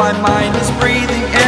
my mind is breathing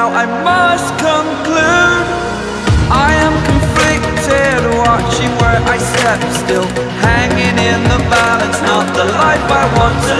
now I must conclude. I am conflicted, watching where I step still. Hanging in the balance, not the life I want to